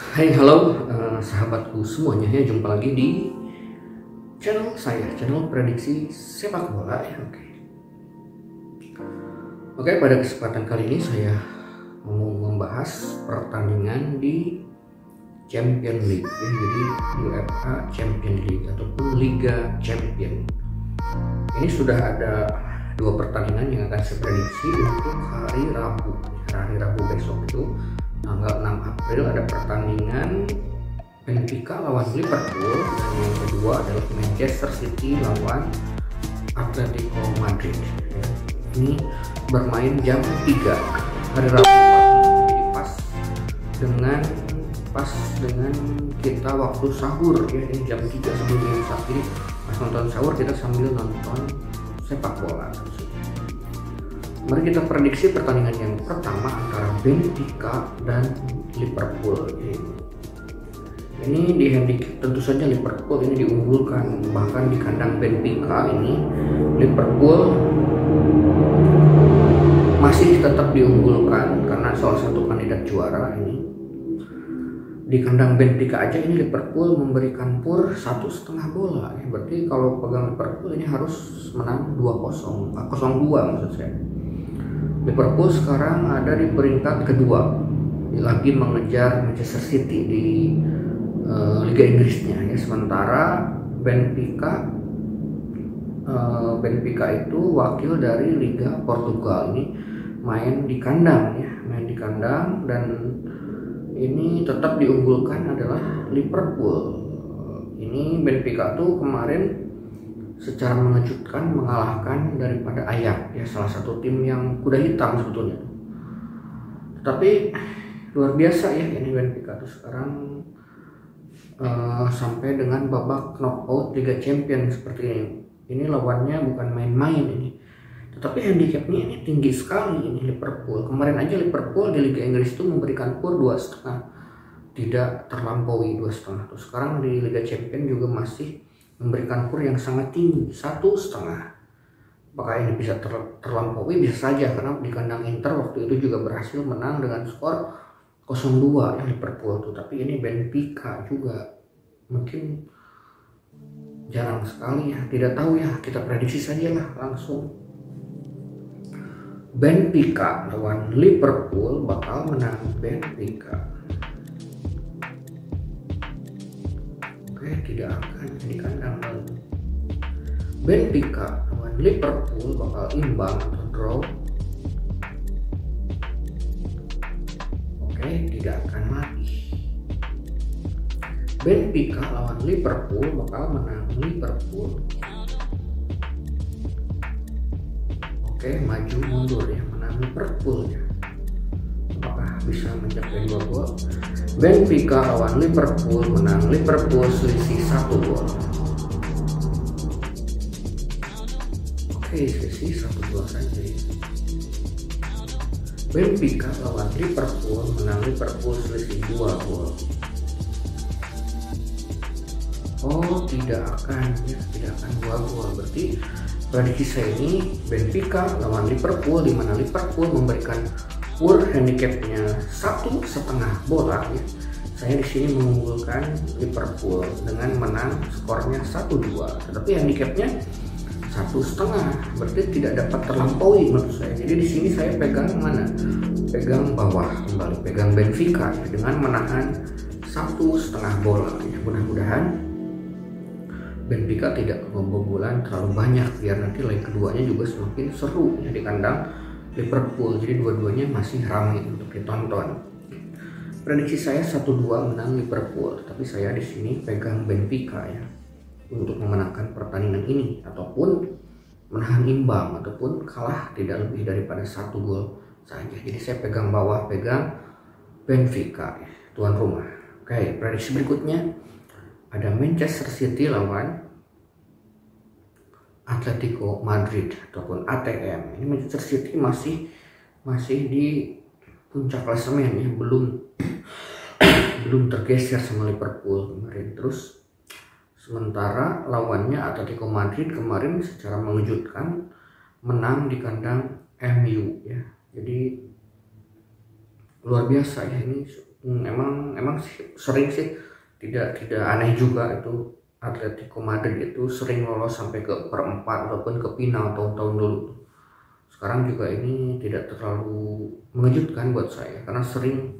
Hai halo eh, sahabatku semuanya. Ya jumpa lagi di channel saya channel prediksi sepak bola ya oke. Oke pada kesempatan kali ini saya mau membahas pertandingan di Champion League ya jadi UEFA Champion League ataupun Liga Champion. Ini sudah ada dua pertandingan yang akan saya prediksi untuk hari Rabu. Hari Rabu besok itu tanggal 6 April ada pertandingan Benfica lawan Liverpool. Dan yang kedua adalah Manchester City lawan Atletico Madrid. Ini bermain jam 3 hari Rabu jadi pas dengan pas dengan kita waktu sahur ya. Ini jam 3 sebelum saat ini. Pas nonton sahur kita sambil nonton sepak bola Mari kita prediksi pertandingan yang pertama antara Benfica dan Liverpool. Ini. Ini di handicap tentu saja Liverpool ini diunggulkan bahkan di kandang Benfica ini Liverpool masih tetap diunggulkan karena salah satu kandidat juara ini. Di kandang Benfica aja ini Liverpool memberikan pur satu setengah bola. Berarti kalau pegang Liverpool ini harus menang 2-0 0-2 maksud saya Liverpool sekarang ada di peringkat kedua. Lagi mengejar Manchester City di uh, Liga Inggrisnya ya. Sementara Benfica uh, Benfica itu wakil dari Liga Portugal. Ini main di kandang ya main di kandang. Dan ini tetap diunggulkan adalah Liverpool. Ini Benfica tuh kemarin secara mengejutkan mengalahkan daripada Ayak ya salah satu tim yang kuda hitam sebetulnya. Tapi luar biasa ya ini Benfica tuh sekarang uh, sampai dengan babak knockout Liga Champion seperti ini. Ini lawannya bukan main-main ini. Tetapi handicapnya ini tinggi sekali ini Liverpool. Kemarin aja Liverpool di Liga Inggris itu memberikan pur dua setengah. Tidak terlampaui dua setengah. Tuh sekarang di Liga Champion juga masih memberikan kur yang sangat tinggi satu setengah. Apakah ini bisa ter terlampaui bisa saja karena di kandang Inter waktu itu juga berhasil menang dengan skor 0-2 yang Liverpool tuh. Tapi ini Benfica juga mungkin jarang sekali ya. Tidak tahu ya kita prediksi saja lah langsung. Benfica lawan Liverpool bakal menang Benfica tidak akan di kandang lalu. Benfica lawan Liverpool bakal imbang atau draw. Oke, tidak akan mati. Benfica lawan Liverpool bakal menang Liverpool. Oke, maju mundur ya, menang Liverpool ya. Bisa mencapai dua gol? Benfica lawan Liverpool menang Liverpool selisih satu gol. Oke, selisih satu gol saja. Benfica lawan Liverpool menang Liverpool selisih dua gol. Oh, tidak akan ya, tidak akan dua gol. Berarti prediksi saya ini Benfica lawan Liverpool di mana Liverpool memberikan World handicapnya satu setengah bola ya. Saya di sini mengunggulkan Liverpool dengan menang skornya 1-2. Tetapi handicapnya satu setengah, berarti tidak dapat terlampaui menurut saya. Jadi di sini saya pegang mana? Pegang bawah kembali, pegang Benfica ya, dengan menahan satu setengah bola. Ya, mudah-mudahan Benfica tidak kebobolan terlalu banyak biar nanti leg keduanya juga semakin seru ya di kandang Liverpool. Jadi dua-duanya masih ramai untuk ditonton. Prediksi saya 1-2 menang Liverpool tapi saya di sini pegang Benfica ya untuk memenangkan pertandingan ini ataupun menahan imbang ataupun kalah tidak lebih daripada satu gol saja. Jadi saya pegang bawah pegang Benfica ya, tuan rumah. Oke prediksi berikutnya ada Manchester City lawan Atletico Madrid ataupun ATM ini Manchester City masih masih di puncak klasemen ya belum belum tergeser sama Liverpool kemarin. Terus sementara lawannya Atletico Madrid kemarin secara mengejutkan menang di kandang MU ya. Jadi luar biasa ya ini. Hmm, emang emang sering sih tidak tidak aneh juga itu Atletico Madrid itu sering lolos sampai ke perempat ataupun ke final tahun-tahun dulu. Sekarang juga ini tidak terlalu mengejutkan buat saya karena sering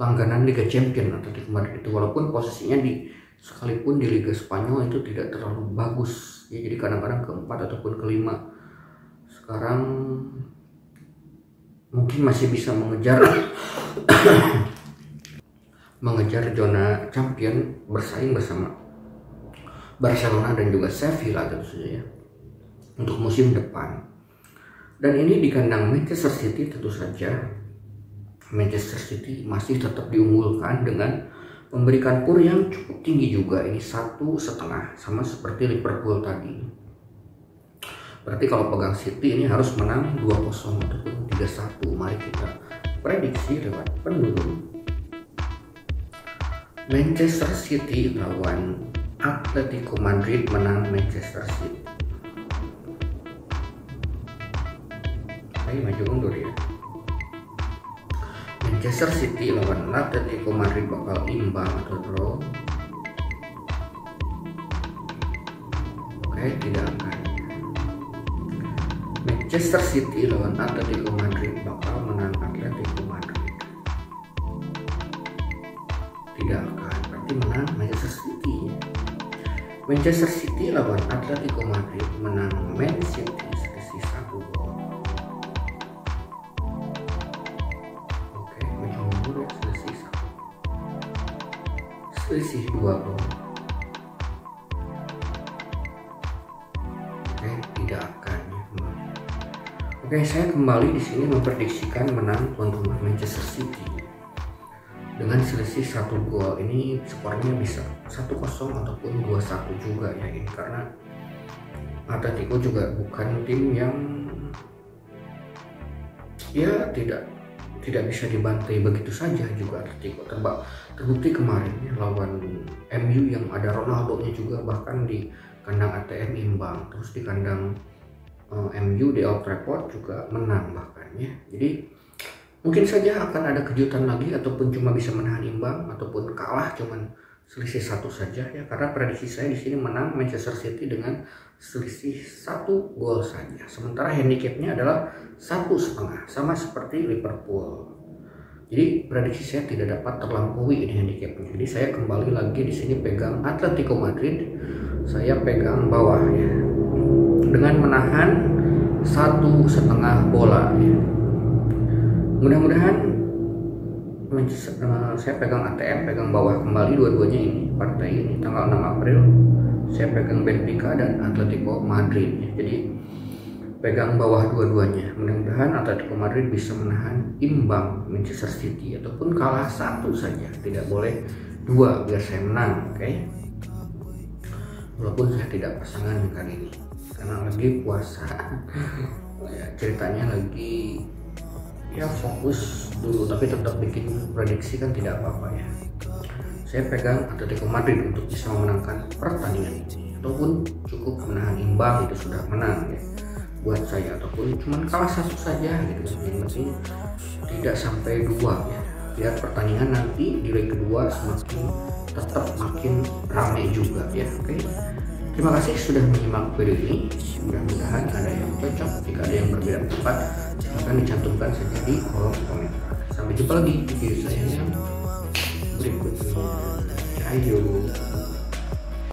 langganan Liga Champion Atletico Madrid itu walaupun posisinya di sekalipun di Liga Spanyol itu tidak terlalu bagus. Ya jadi kadang-kadang keempat ataupun kelima. Sekarang mungkin masih bisa mengejar mengejar zona champion bersaing bersama Barcelona dan juga Sevilla tentu saja ya. Untuk musim depan. Dan ini di kandang Manchester City tentu saja. Manchester City masih tetap diunggulkan dengan memberikan kur yang cukup tinggi juga. Ini satu setengah sama seperti Liverpool tadi. Berarti kalau pegang City ini harus menang 2-0 ataupun 3-1. Mari kita prediksi lewat penurun. Manchester City lawan Atletico Madrid menang Manchester City. Ayo maju mundur ya. Manchester City lawan Atletico Madrid bakal imbang atau draw. Oke, tidak akan. Manchester City lawan Atletico Madrid bakal menang Atletico Madrid tidak akan berarti menang Manchester City Manchester City lawan Atletico Madrid menang Man City selisih satu. Gol oke maju mundur ya selisih satu. Selisih dua gol. Oke tidak akan Oke, saya kembali di sini memprediksikan menang rumah Manchester City dengan selisih satu gol ini skornya bisa 1-0 ataupun 2-1 juga ya ini karena Atletico juga bukan tim yang ya tidak tidak bisa dibantai begitu saja juga Atletico. Terbak terbukti kemarin ya, lawan MU yang ada Ronaldo nya juga bahkan di kandang ATM imbang. Terus di kandang uh, eh, MU di Old Trafford juga menang bahkan ya. Jadi mungkin saja akan ada kejutan lagi ataupun cuma bisa menahan imbang ataupun kalah cuman selisih satu saja ya. Karena prediksi saya di sini menang Manchester City dengan selisih satu gol saja. Sementara handicapnya adalah satu setengah sama seperti Liverpool. Jadi prediksi saya tidak dapat terlampaui ini handicapnya. Jadi saya kembali lagi di sini pegang Atletico Madrid. Saya pegang bawah ya dengan menahan satu setengah bola ya. Mudah-mudahan uh, saya pegang ATM pegang bawah kembali dua-duanya ini partai ini. Tanggal 6 April saya pegang Benfica dan Atletico Madrid. Jadi pegang bawah dua-duanya. Mudah-mudahan Atletico Madrid bisa menahan imbang Manchester City ataupun kalah satu saja. Tidak boleh dua biar saya menang oke? Okay? walaupun saya tidak pasangan kali ini. Karena lagi puasa. Ya, ceritanya lagi ya fokus dulu tapi tetap bikin prediksi kan tidak apa-apa ya saya pegang Atletico Madrid untuk bisa memenangkan pertandingan ataupun cukup menahan imbang itu sudah menang ya buat saya ataupun cuma kalah satu saja gitu yang penting tidak sampai dua ya biar pertandingan nanti di leg kedua semakin tetap makin ramai juga ya oke okay? Terima kasih sudah menyimak video ini. Mudah-mudahan ada yang cocok. Jika ada yang berbeda pendapat, silahkan dicantumkan di kolom komentar. Sampai jumpa lagi di video saya yang berikutnya. Ayo.